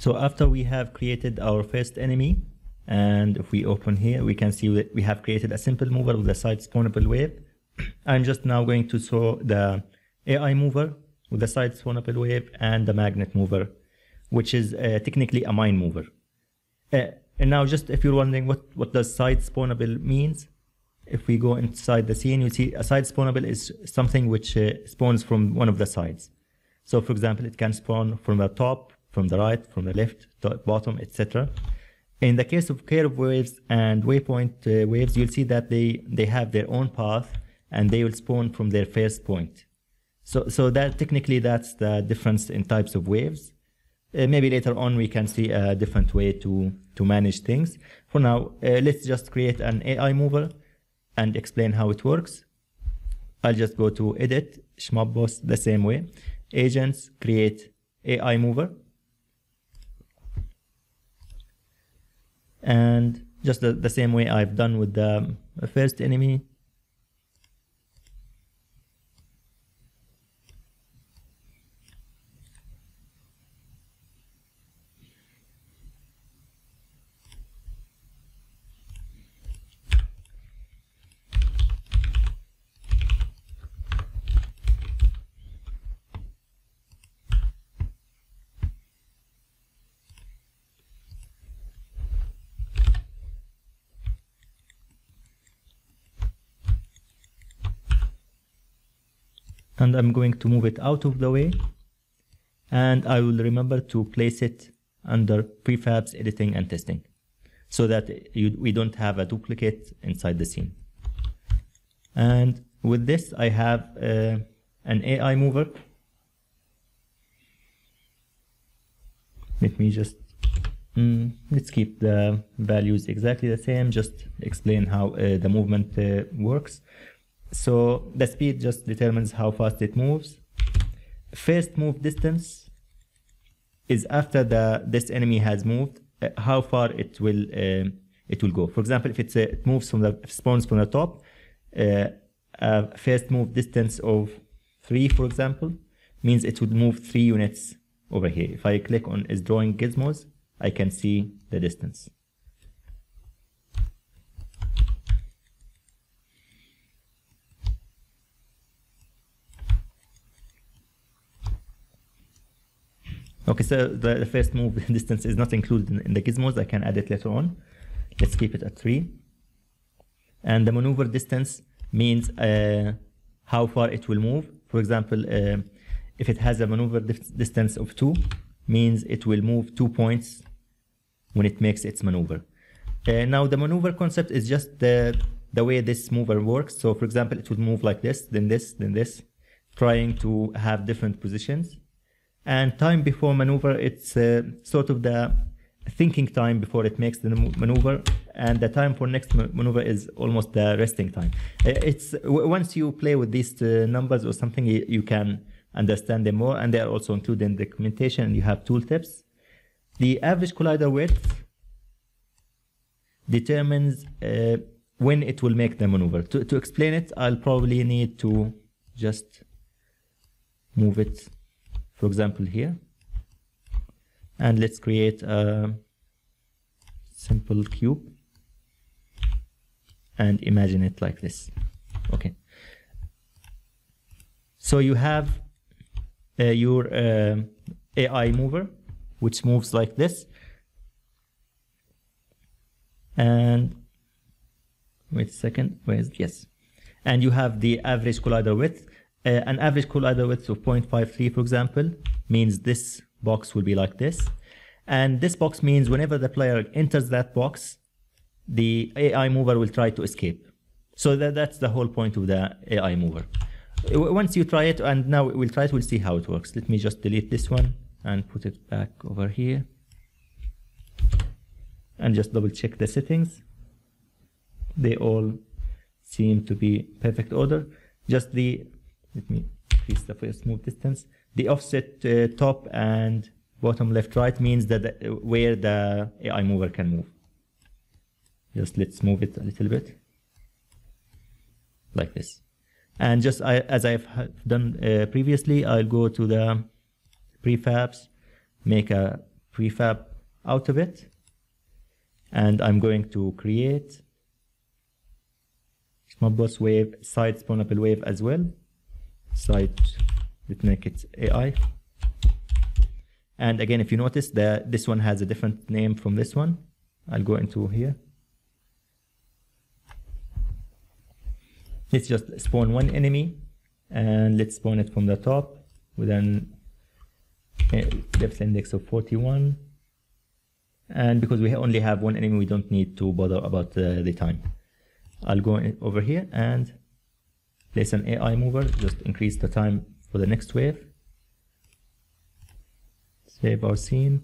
So after we have created our first enemy, and if we open here, we can see that we have created a simple mover with a side spawnable wave. I'm just now going to show the AI mover with the side spawnable wave and the magnet mover, which is uh, technically a mine mover. Uh, and now just if you're wondering what, what does side spawnable means, if we go inside the scene, you see a side spawnable is something which uh, spawns from one of the sides. So for example, it can spawn from the top, from the right, from the left, top, bottom, etc. In the case of curve waves and waypoint uh, waves, you'll see that they, they have their own path and they will spawn from their first point. So, so that technically that's the difference in types of waves. Uh, maybe later on we can see a different way to, to manage things. For now, uh, let's just create an AI mover and explain how it works. I'll just go to edit, Shmup Boss the same way. Agents, create AI mover. And just the, the same way I've done with the first enemy, and I'm going to move it out of the way. And I will remember to place it under prefabs editing and testing so that you, we don't have a duplicate inside the scene. And with this I have uh, an AI mover. Let me just mm, let's keep the values exactly the same. Just explain how uh, the movement uh, works so the speed just determines how fast it moves. First move distance is after the this enemy has moved, uh, how far it will uh, it will go. For example, if it's uh, it moves from the spawns from the top, uh, first move distance of three, for example, means it would move three units over here. If I click on is drawing gizmos, I can see the distance. Okay, so the, the first move distance is not included in, in, the gizmos. I can add it later on. Let's keep it at 3. And the maneuver distance means uh, how far it will move. For example, uh, if it has a maneuver distance of 2, means it will move 2 points when it makes its maneuver. Uh, now, the maneuver concept is just the, the way this mover works. So, for example, it would move like this, then this, then this, trying to have different positions and time before maneuver it's uh, sort of the thinking time before it makes the maneuver. And the time for next maneuver is almost the resting time. Uh, it's once you play with these uh, numbers or something you, can understand them more. And they are also included in the documentation and you have tooltips. The average collider width determines uh, when it will make the maneuver. To, to explain it i'll probably need to just move it for example here. And let's create a simple cube and imagine it like this. Okay. So you have uh, your uh, AI mover which moves like this. And wait a second where's yes. And you have the average collider width uh, an average collider width of 0.53 for example means this box will be like this. And this box means whenever the player enters that box the AI mover will try to escape. So that, that's the whole point of the AI mover. Once you try it and now we'll try it we'll see how it works. Let me just delete this one and put it back over here. And just double check the settings. They all seem to be perfect order. Just the let me increase the first move distance. The offset uh, top and bottom left right means that the, where the AI mover can move. Just let's move it a little bit like this. And just I, as I've done uh, previously, I'll go to the prefabs, make a prefab out of it. And I'm going to create Shmup Boss wave, side spawnable wave as well. Side, let's make it AI. And again, if you notice that this one has a different name from this one, I'll go into here. Let's just spawn one enemy and let's spawn it from the top with an eh, depth index of 41 and because we only have one enemy we don't need to bother about uh, the time I'll go over here and place an AI mover just increase the time for the next wave save our scene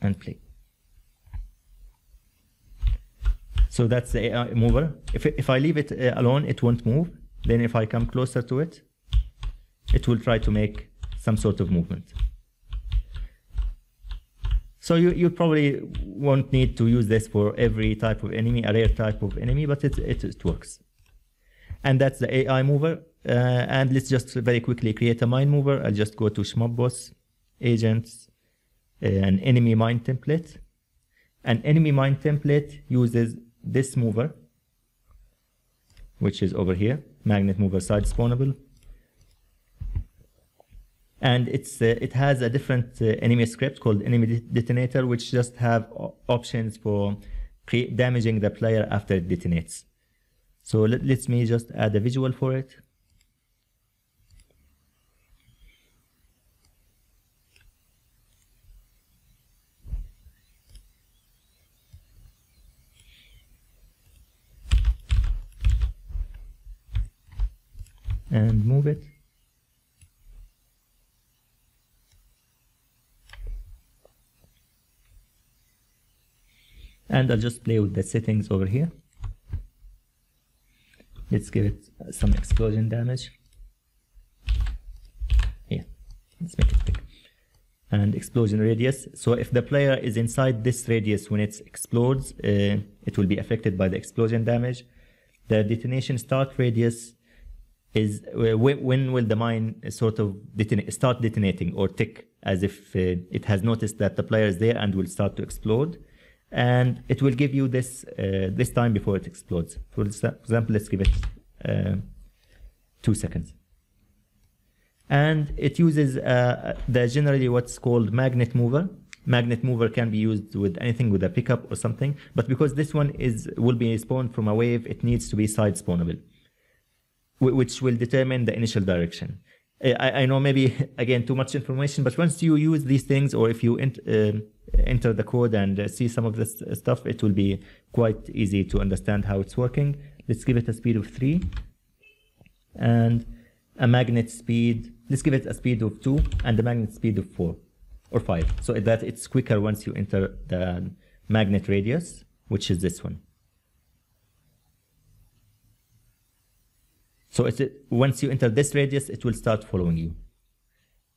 and play. So that's the AI mover. If, if I leave it uh, alone, it won't move. Then if I come closer to it, it will try to make some sort of movement. So you, you probably won't need to use this for every type of enemy, a rare type of enemy, but it, it, it works. And that's the AI mover. Uh, and let's just very quickly create a mine mover. I'll just go to Shmup Boss, agents, an enemy mine template. An enemy mine template uses this mover, which is over here, magnet mover side spawnable. And it's uh, it has a different uh, enemy script called enemy detonator, which just have options for damaging the player after it detonates. So let, let me just add a visual for it. and move it. And I'll just play with the settings over here. Let's give it some explosion damage. Yeah, let's make it big. And explosion radius. So if the player is inside this radius when it explodes, uh, it will be affected by the explosion damage. The detonation start radius is uh, when, will the mine sort of detonate, start detonating or tick as if uh, it has noticed that the player is there and will start to explode and it will give you this uh, this time before it explodes. For example let's give it uh, two seconds. And it uses uh, the generally what's called magnet mover. Magnet mover can be used with anything with a pickup or something. But because this one is will be spawned from a wave it needs to be side spawnable which will determine the initial direction. I, I, know maybe again too much information, but once you use these things, or if you ent, uh, enter the code and uh, see some of this stuff, it will be quite easy to understand how it's working. Let's give it a speed of three, and a magnet speed. Let's give it a speed of two and a magnet speed of four or five, so that it's quicker once you enter the magnet radius, which is this one. So it's, once you enter this radius, it will start following you.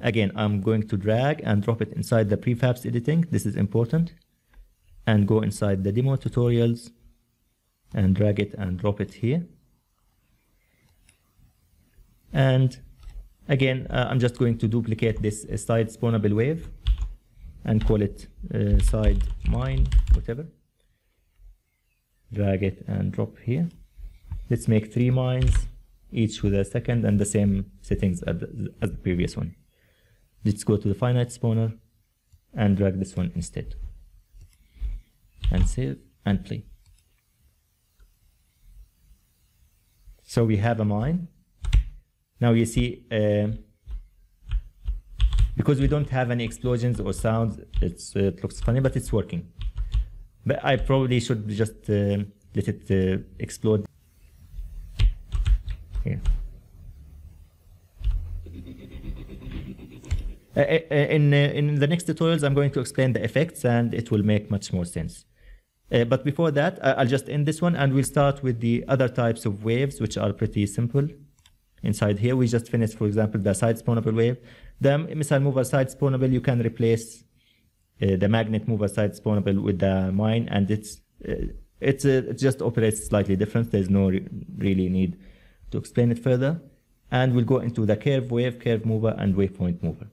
Again, I'm going to drag and drop it inside the prefabs editing. This is important. And go inside the demo tutorials and drag it and drop it here. And again, uh, I'm just going to duplicate this uh, side spawnable wave and call it uh, side mine, whatever. Drag it and drop here. Let's make three mines each with a second and the same settings as the, as the previous one. Let's go to the finite spawner and drag this one instead. And save and play. So we have a mine. Now you see, uh, because we don't have any explosions or sounds, uh, it looks funny, but it's working. But I probably should just uh, let it uh, explode here. Uh, uh, uh, in, uh, in the next tutorials, I'm going to explain the effects and it will make much more sense. Uh, but before that, I'll just end this one and we'll start with the other types of waves, which are pretty simple. Inside here, we just finished, for example, the side spawnable wave. The missile mover side spawnable, you can replace uh, the magnet mover side spawnable with the mine and it's it's a, it just operates slightly different. There's no re- really need to explain it further. And we'll go into the curve wave, curve mover, and waypoint mover.